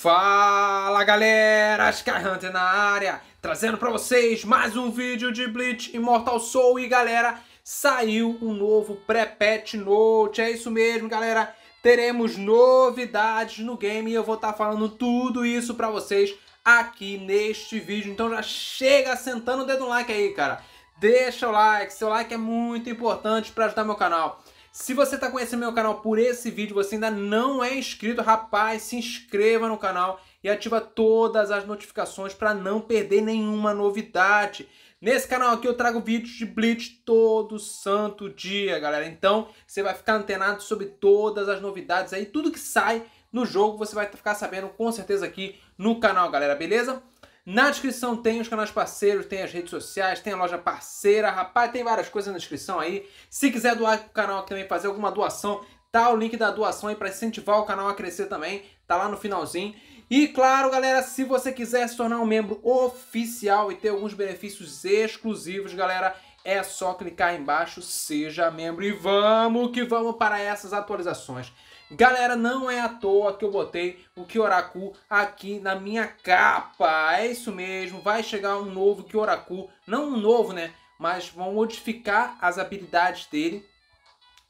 Fala galera, Skyhunter na área, trazendo para vocês mais um vídeo de Bleach Immortal Soul e galera, saiu um novo pré-patch note, é isso mesmo galera, teremos novidades no game e eu vou estar tá falando tudo isso para vocês aqui neste vídeo, então já chega sentando o dedo no like aí cara, deixa o like, seu like é muito importante para ajudar meu canal. Se você está conhecendo meu canal por esse vídeo, você ainda não é inscrito, rapaz, se inscreva no canal e ativa todas as notificações para não perder nenhuma novidade. Nesse canal aqui eu trago vídeos de Bleach todo santo dia, galera. Então você vai ficar antenado sobre todas as novidades aí, tudo que sai no jogo você vai ficar sabendo com certeza aqui no canal, galera, beleza? Na descrição tem os canais parceiros, tem as redes sociais, tem a loja parceira, rapaz, tem várias coisas na descrição aí. Se quiser doar pro canal também, fazer alguma doação, tá o link da doação aí para incentivar o canal a crescer também, tá lá no finalzinho. E claro, galera, se você quiser se tornar um membro oficial e ter alguns benefícios exclusivos, galera, é só clicar aí embaixo, seja membro e vamos que vamos para essas atualizações. Galera, não é à toa que eu botei o Kyoraku aqui na minha capa. É isso mesmo, vai chegar um novo Kyoraku. Não um novo, né? Mas vão modificar as habilidades dele.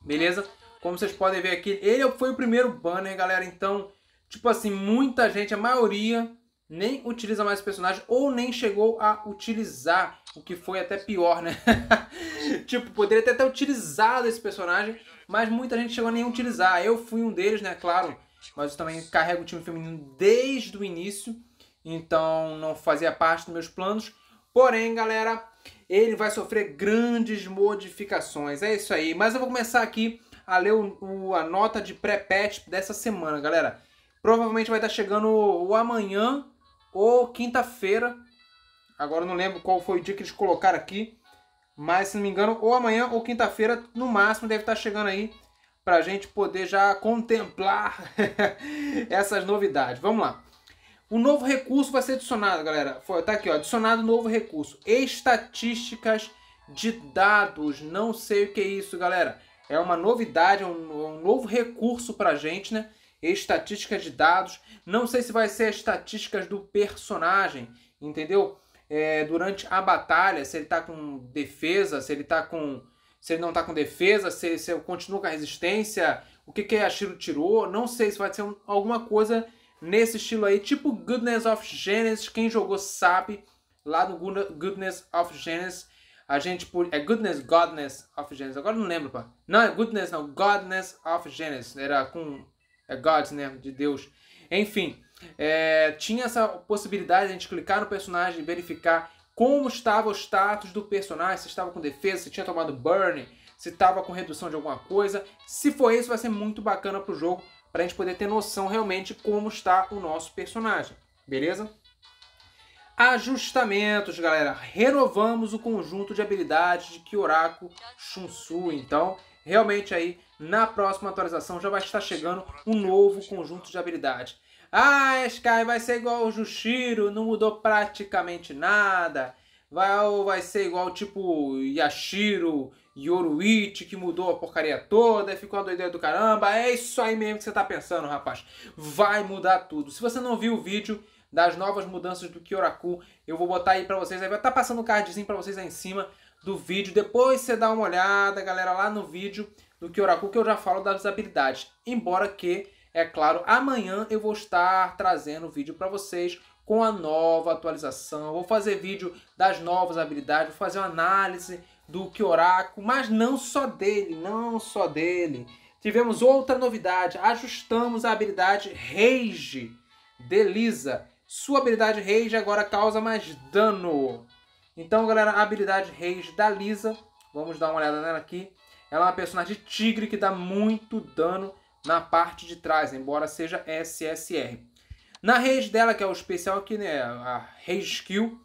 Beleza? Como vocês podem ver aqui, ele foi o primeiro banner, galera. Então, tipo assim, muita gente, a maioria, nem utiliza mais o personagem ou nem chegou a utilizar. O que foi até pior, né? tipo, poderia ter até utilizado esse personagem mas muita gente chegou a nem utilizar. Eu fui um deles, né, claro, mas eu também carrego o time feminino desde o início, então não fazia parte dos meus planos. Porém, galera, ele vai sofrer grandes modificações. É isso aí. Mas eu vou começar aqui a ler o, o, a nota de pré-patch dessa semana, galera. Provavelmente vai estar chegando o amanhã ou quinta-feira. Agora não lembro qual foi o dia que eles colocaram aqui. Mas, se não me engano, ou amanhã ou quinta-feira, no máximo, deve estar chegando aí para a gente poder já contemplar essas novidades. Vamos lá. O novo recurso vai ser adicionado, galera. Foi, tá aqui, ó, adicionado novo recurso. Estatísticas de dados. Não sei o que é isso, galera. É uma novidade, um, um novo recurso para a gente, né? Estatísticas de dados. Não sei se vai ser estatísticas do personagem, entendeu? É, durante a batalha, se ele está com defesa, se ele tá com. Se ele não está com defesa, se, se continua com a resistência, o que, que a Shiro tirou, não sei se vai ser um, alguma coisa nesse estilo aí, tipo Goodness of Genesis, quem jogou sabe, lá no Goodness of Genesis, a gente por é Goodness, Godness of Genesis, agora não lembro, pá. Não, é Goodness, não, Godness of Genesis, era com é Gods, né, de Deus. Enfim, é, tinha essa possibilidade de a gente clicar no personagem e verificar como estava o status do personagem, se estava com defesa, se tinha tomado burn, se estava com redução de alguma coisa. Se for isso, vai ser muito bacana para o jogo, para a gente poder ter noção realmente como está o nosso personagem, beleza? Ajustamentos, galera. Renovamos o conjunto de habilidades de Kyoraku Shunsu. Então, realmente aí, na próxima atualização já vai estar chegando um novo conjunto de habilidades. Ah, Sky vai ser igual o Jushiro, não mudou praticamente nada. Vai, vai ser igual tipo Yashiro, Yoruichi, que mudou a porcaria toda, ficou uma doideira do caramba. É isso aí mesmo que você tá pensando, rapaz. Vai mudar tudo. Se você não viu o vídeo das novas mudanças do Kyoraku, eu vou botar aí pra vocês. Aí vai estar tá passando o um cardzinho pra vocês aí em cima do vídeo. Depois você dá uma olhada, galera, lá no vídeo do Kyoraku, que eu já falo das habilidades. Embora que é claro, amanhã eu vou estar trazendo vídeo para vocês com a nova atualização. Vou fazer vídeo das novas habilidades, vou fazer uma análise do Kyoraku, mas não só dele, não só dele. Tivemos outra novidade, ajustamos a habilidade Rage de Lisa. Sua habilidade Rage agora causa mais dano. Então, galera, a habilidade Rage da Lisa, vamos dar uma olhada nela aqui. Ela é uma personagem tigre que dá muito dano na parte de trás, embora seja SSR. Na rage dela, que é o especial aqui, né, a Rage Skill,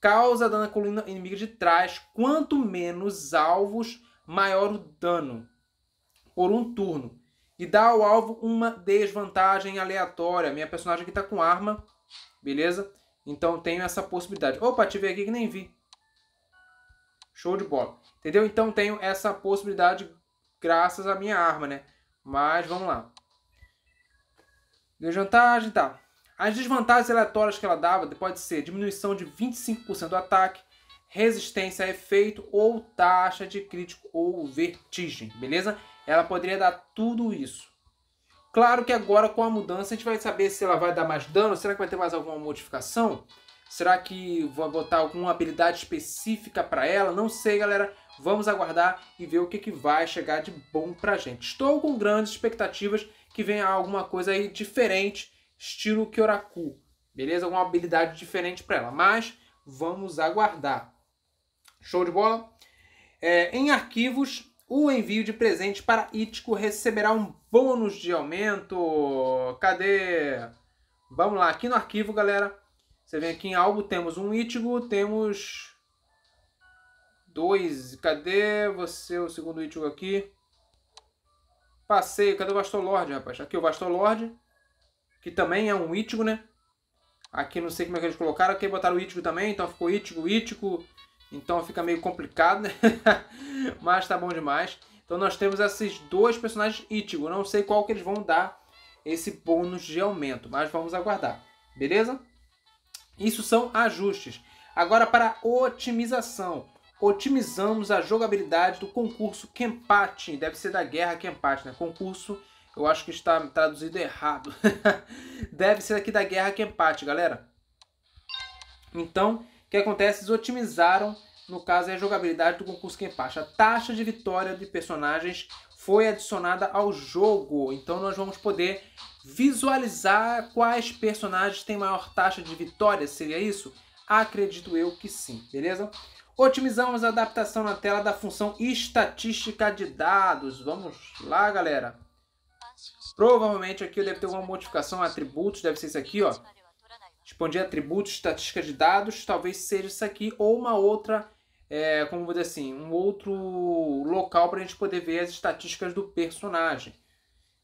causa dano à coluna inimiga de trás. Quanto menos alvos, maior o dano por um turno. E dá ao alvo uma desvantagem aleatória. Minha personagem aqui tá com arma, beleza? Então tenho essa possibilidade. Opa, tive aqui que nem vi. Show de bola. Entendeu? Então tenho essa possibilidade graças à minha arma, né? Mas vamos lá. Desvantagem, tá. As desvantagens aleatórias que ela dava pode ser diminuição de 25% do ataque, resistência a efeito ou taxa de crítico ou vertigem, beleza? Ela poderia dar tudo isso. Claro que agora com a mudança a gente vai saber se ela vai dar mais dano, será que vai ter mais alguma modificação? Será que vou botar alguma habilidade específica para ela? Não sei, galera. Vamos aguardar e ver o que, que vai chegar de bom pra gente. Estou com grandes expectativas que venha alguma coisa aí diferente, estilo Kyoraku. Beleza? Alguma habilidade diferente para ela. Mas vamos aguardar. Show de bola? É, em arquivos, o envio de presente para Ítico receberá um bônus de aumento. Cadê? Vamos lá, aqui no arquivo, galera. Você vem aqui em álbum, temos um Ítigo, temos dois. Cadê você, o segundo Ítigo aqui? Passei, cadê o Vastolord, rapaz? Aqui o Vastolord, que também é um Ítigo, né? Aqui não sei como é que eles colocaram, aqui botaram o Ítigo também, então ficou Ítigo, Ítigo, então fica meio complicado, né? Mas tá bom demais. Então nós temos esses dois personagens Ichigo. Não sei qual que eles vão dar esse bônus de aumento, mas vamos aguardar. Beleza? Isso são ajustes. Agora para otimização. Otimizamos a jogabilidade do concurso Kenpachi. Deve ser da guerra Kenpachi, né? Concurso, eu acho que está traduzido errado. Deve ser aqui da guerra Kenpachi, galera. Então, que acontece? Eles otimizaram, no caso, a jogabilidade do concurso Kenpachi. A taxa de vitória de personagens foi adicionada ao jogo. Então nós vamos poder visualizar quais personagens têm maior taxa de vitória. Seria isso? Acredito eu que sim, beleza? Otimizamos a adaptação na tela da função estatística de dados. Vamos lá, galera. Provavelmente aqui eu deve ter uma modificação, atributos, deve ser isso aqui, ó. Expandir atributos, estatística de dados, talvez seja isso aqui, ou uma outra, é, como vou dizer assim, um outro local para a gente poder ver as estatísticas do personagem.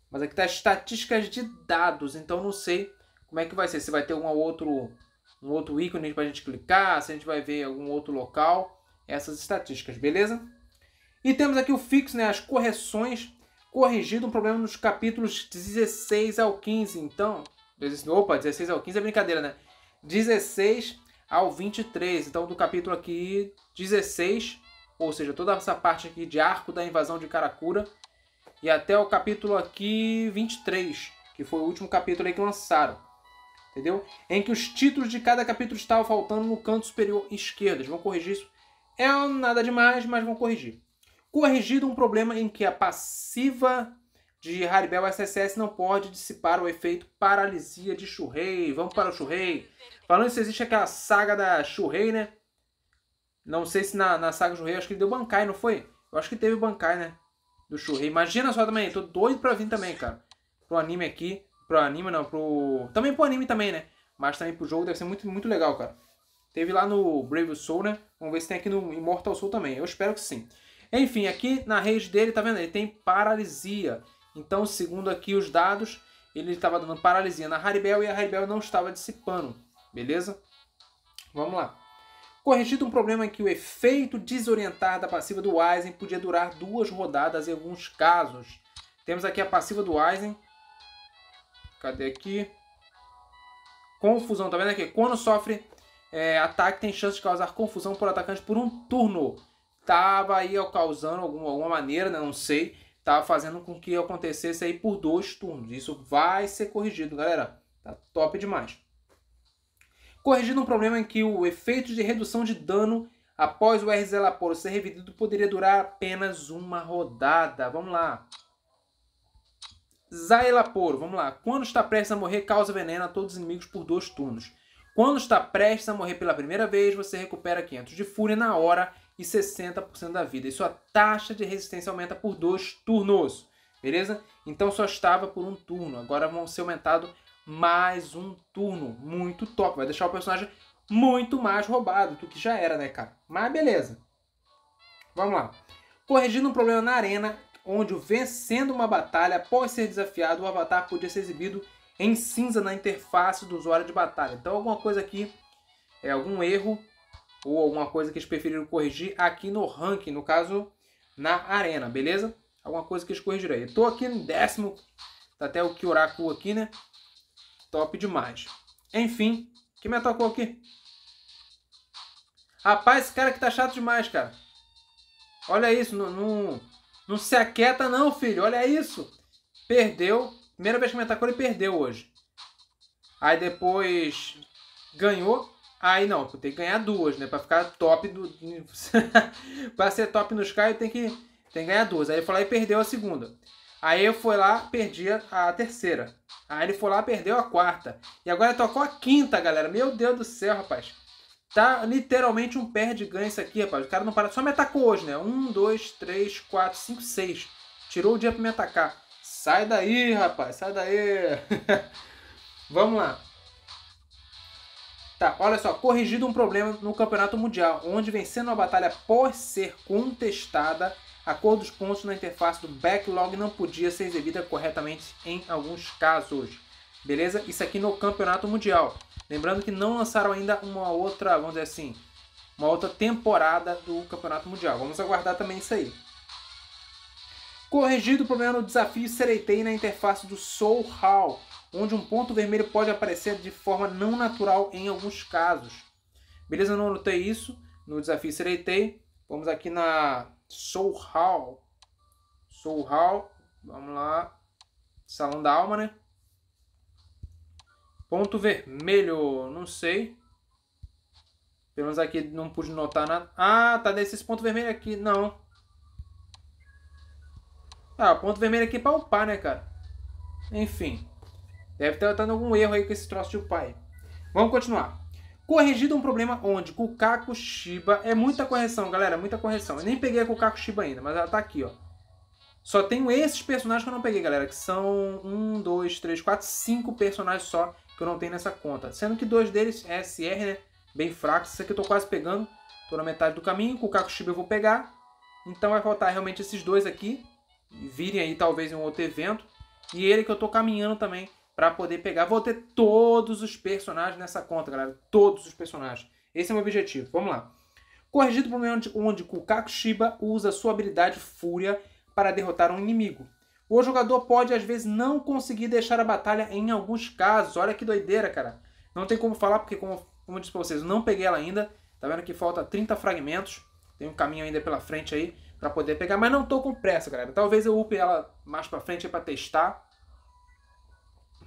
Mas aqui está estatísticas de dados, então não sei como é que vai ser. Se vai ter um outro, um outro ícone para a gente clicar, se a gente vai ver algum outro local, essas estatísticas, beleza? E temos aqui o fixo, né, as correções, corrigido um problema nos capítulos 16 ao 15. Então, Opa, 16 ao 15 é brincadeira, né? 16 ao 23. Então, do capítulo aqui 16, ou seja, toda essa parte aqui de arco da invasão de Karakura, e até o capítulo aqui 23, que foi o último capítulo aí que lançaram. Entendeu? Em que os títulos de cada capítulo estavam faltando no canto superior esquerdo. Eles vão corrigir isso. É nada demais, mas vão corrigir. Corrigido um problema em que a passiva de Haribel SSS não pode dissipar o efeito paralisia de Shurei. Vamos para o Shurei. Falando se existe aquela saga da Shurei, né? Não sei se na, na saga Shurei, acho que ele deu Bankai, não foi? Eu acho que teve Bankai, né? Do Shurei. Imagina só também, tô doido pra vir também, cara. Pro anime aqui. Pro anime não, pro... Também pro anime também, né? Mas também pro jogo deve ser muito, muito legal, cara. Teve lá no Brave Soul, né? Vamos ver se tem aqui no Immortal Soul também. Eu espero que sim. Enfim, aqui na rede dele, tá vendo? Ele tem paralisia. Então, segundo aqui os dados, ele estava dando paralisia na Haribel e a Haribel não estava dissipando. Beleza? Vamos lá. Corrigido um problema em que o efeito desorientar da passiva do Aizen podia durar duas rodadas em alguns casos. Temos aqui a passiva do Aizen. Cadê aqui? Confusão, tá vendo aqui? Quando sofre é, ataque, tem chance de causar confusão por atacante por um turno. Tava aí causando alguma, alguma maneira, né? não sei tá fazendo com que acontecesse aí por dois turnos. Isso vai ser corrigido, galera. Tá top demais. Corrigindo um problema em que o efeito de redução de dano após o RZ Laporo ser revivido poderia durar apenas uma rodada. Vamos lá. Zaelaporo, vamos lá. Quando está prestes a morrer, causa veneno a todos os inimigos por dois turnos. Quando está prestes a morrer pela primeira vez, você recupera 500 de fúria na hora e 60% da vida. E sua taxa de resistência aumenta por dois turnos. Beleza? Então só estava por um turno. Agora vão ser aumentado mais um turno. Muito top. Vai deixar o personagem muito mais roubado do que já era, né, cara? Mas beleza. Vamos lá. Corrigindo um problema na arena, onde vencendo uma batalha, após ser desafiado, o avatar podia ser exibido em cinza na interface do usuário de batalha. Então alguma coisa aqui, é algum erro ou alguma coisa que eles preferiram corrigir aqui no ranking, no caso na arena, beleza? Alguma coisa que eles corrigiram aí. Estou aqui no décimo, tá até o Kyoraku aqui, né? Top demais. Enfim, que me atacou aqui? Rapaz, esse cara aqui tá chato demais, cara. Olha isso, não, não, não se aquieta não, filho. Olha isso. Perdeu. Primeira vez que me atacou, ele perdeu hoje. Aí depois ganhou. Aí não, tem que ganhar duas, né? Pra ficar top do. pra ser top nos Sky tem que, tem que ganhar duas. Aí ele foi lá e perdeu a segunda. Aí eu fui lá, perdi a terceira. Aí ele foi lá, perdeu a quarta. E agora tocou a quinta, galera. Meu Deus do céu, rapaz. Tá literalmente um perde-ganha isso aqui, rapaz. O cara não para. Só me atacou hoje, né? Um, dois, três, quatro, cinco, seis. Tirou o dia pra me atacar. Sai daí, rapaz. Sai daí. Vamos lá. Tá, olha só, corrigido um problema no Campeonato Mundial, onde vencendo a batalha após ser contestada, a cor dos pontos na interface do backlog não podia ser exibida corretamente em alguns casos. Beleza? Isso aqui no Campeonato Mundial. Lembrando que não lançaram ainda uma outra, vamos dizer assim, uma outra temporada do Campeonato Mundial. Vamos aguardar também isso aí. Corrigido o problema no desafio Sereitei na interface do Soul Hall, onde um ponto vermelho pode aparecer de forma não natural em alguns casos. Beleza? Não notei isso no desafio Sereitei. Vamos aqui na Soul Hall. Soul Hall. Vamos lá. Salão da Alma, né? Ponto vermelho. Não sei. Pelo menos aqui não pude notar nada. Ah, tá desses pontos vermelhos aqui. Não. Ah, ponto vermelho aqui é pra upar, né, cara? Enfim. Deve estar dando algum erro aí com esse troço de aí. Vamos continuar. Corrigido um problema onde Kukaku Shiba é muita correção, galera, muita correção. Eu nem peguei a Kukaku Shiba ainda, mas ela tá aqui, ó. Só tenho esses personagens que eu não peguei, galera, que são um, dois, três, quatro, cinco personagens só que eu não tenho nessa conta. Sendo que dois deles é SR, né? Bem fracos. Esse aqui eu tô quase pegando. Tô na metade do caminho. Kukaku Shiba eu vou pegar. Então vai faltar realmente esses dois aqui. Virem aí talvez em um outro evento. E ele que eu tô caminhando também para poder pegar. Vou ter todos os personagens nessa conta, galera. Todos os personagens. Esse é o meu objetivo. Vamos lá. Corrigido o problema onde Kukaku Shiba usa sua habilidade Fúria para derrotar um inimigo. O jogador pode, às vezes, não conseguir deixar a batalha em alguns casos. Olha que doideira, cara. Não tem como falar, porque, como, como eu disse pra vocês, eu não peguei ela ainda. Tá vendo que falta 30 fragmentos. Tem um caminho ainda pela frente aí para poder pegar. Mas não tô com pressa, galera. Talvez eu upe ela mais pra frente para testar.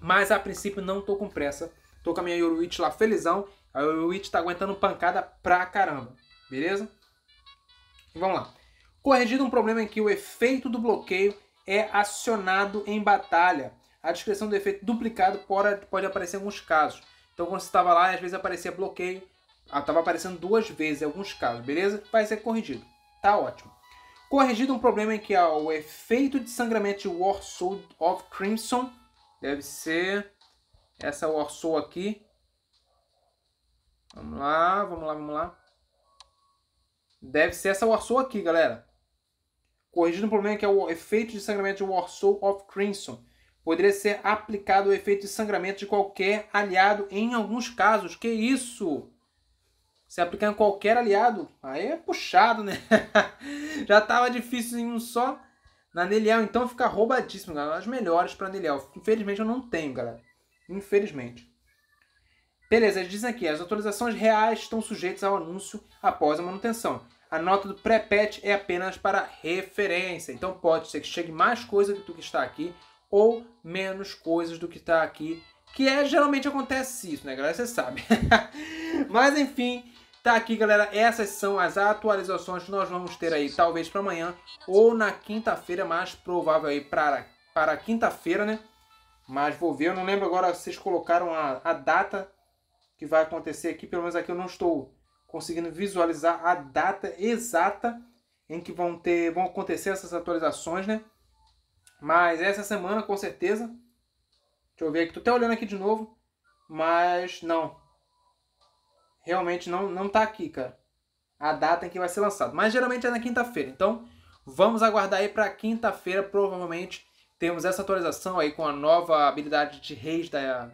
Mas a princípio não tô com pressa. Tô com a minha Yoruichi lá felizão. A Yoruichi tá aguentando pancada pra caramba. Beleza? Vamos lá. Corrigido um problema em que o efeito do bloqueio é acionado em batalha. A descrição do efeito duplicado pode, pode aparecer em alguns casos. Então quando você estava lá, às vezes aparecia bloqueio. Estava ah, aparecendo duas vezes em alguns casos, beleza? Vai ser corrigido. Tá ótimo. Corrigido um problema em que o efeito de sangramento de War Soul of Crimson Deve ser essa Warsaw aqui. Vamos lá, vamos lá, vamos lá. Deve ser essa Warsaw aqui, galera. Corrigindo o problema que é o efeito de sangramento de Warsaw of Crimson. Poderia ser aplicado o efeito de sangramento de qualquer aliado em alguns casos. Que isso? Se aplicar em qualquer aliado, aí é puxado, né? Já tava difícil em um só. Na Neliel, então, fica roubadíssimo, galera. As melhores para Neliel. Infelizmente, eu não tenho, galera. Infelizmente. Beleza, eles dizem aqui, as atualizações reais estão sujeitas ao anúncio após a manutenção. A nota do pré-patch é apenas para referência. Então pode ser que chegue mais coisa do que está aqui ou menos coisas do que está aqui. Que é, geralmente acontece isso, né, galera? Você sabe. Mas enfim, Tá aqui, galera. Essas são as atualizações que nós vamos ter aí, talvez para amanhã ou na quinta-feira, mais provável aí para, para quinta-feira, né? Mas vou ver. Eu não lembro agora se vocês colocaram a, a data que vai acontecer aqui. Pelo menos aqui eu não estou conseguindo visualizar a data exata em que vão ter, vão acontecer essas atualizações, né? Mas essa semana, com certeza. Deixa eu ver aqui. Tô até olhando aqui de novo. Mas não realmente não, não tá aqui, cara. A data em que vai ser lançado. Mas geralmente é na quinta-feira. Então, vamos aguardar aí para quinta-feira, provavelmente temos essa atualização aí com a nova habilidade de reis da,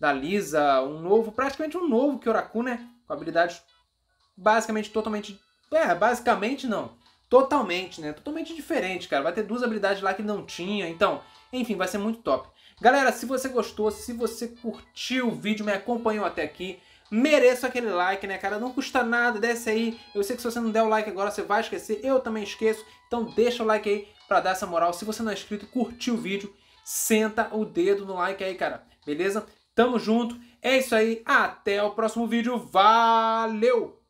da Lisa, um novo, praticamente um novo Kyoraku, né? Com habilidades basicamente totalmente. É, basicamente não. Totalmente, né? Totalmente diferente, cara. Vai ter duas habilidades lá que não tinha. Então, enfim, vai ser muito top. Galera, se você gostou, se você curtiu o vídeo, me acompanhou até aqui, mereço aquele like, né, cara? Não custa nada, desce aí. Eu sei que se você não der o like agora, você vai esquecer. Eu também esqueço. Então deixa o like aí pra dar essa moral. Se você não é inscrito, curtiu o vídeo, senta o dedo no like aí, cara. Beleza? Tamo junto. É isso aí. Até o próximo vídeo. Valeu!